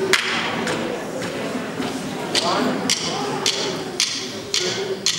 One, two,